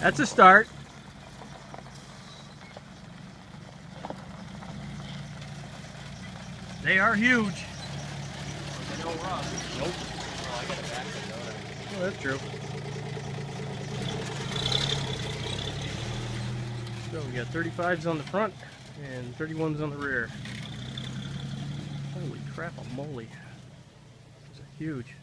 That's a start. They are huge. They don't run. Nope. Oh, I got a back that's true. So we got 35s on the front and 31s on the rear. Holy crap, a moly. It's are huge.